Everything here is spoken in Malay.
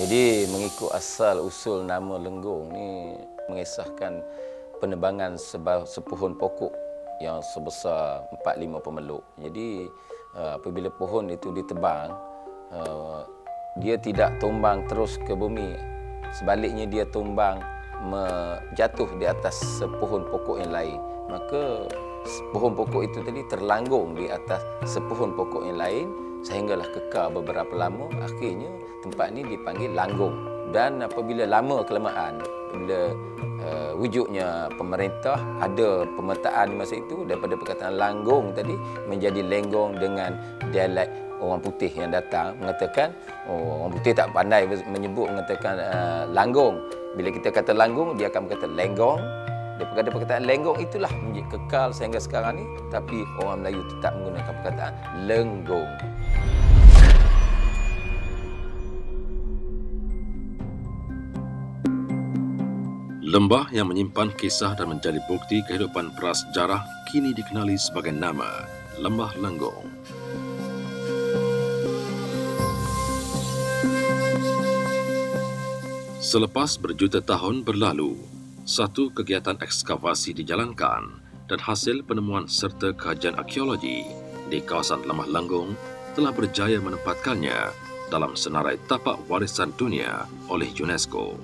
Jadi mengikut asal usul nama Lenggong ni mengisahkan penebangan sepuhun pokok yang sebesar 4-5 pemeluk. Jadi uh, apabila pohon itu ditebang, uh, dia tidak tumbang terus ke bumi. Sebaliknya dia tumbang jatuh di atas sepuhun pokok yang lain. Maka pohon pokok itu tadi terlanggung di atas sepuhun pokok yang lain sehinggalah kekal beberapa lama akhirnya tempat ini dipanggil langgung dan apabila lama kelamaan bila uh, wujudnya pemerintah ada pemetaan di masa itu daripada perkataan langgung tadi menjadi lenggong dengan dialek orang putih yang datang mengatakan oh, orang putih tak pandai menyebut mengatakan uh, langgung bila kita kata langgung dia akan berkata lenggong daripada perkataan lenggong itulah menjadi kekal sehingga sekarang ni tapi orang Melayu tetap menggunakan perkataan lenggong Lembah yang menyimpan kisah dan menjadi bukti kehidupan prasejarah kini dikenali sebagai nama Lembah Lenggong. Selepas berjuta tahun berlalu, satu kegiatan ekskavasi dijalankan dan hasil penemuan serta kajian arkeologi di kawasan Lembah Lenggong telah berjaya menempatkannya dalam senarai tapak warisan dunia oleh UNESCO.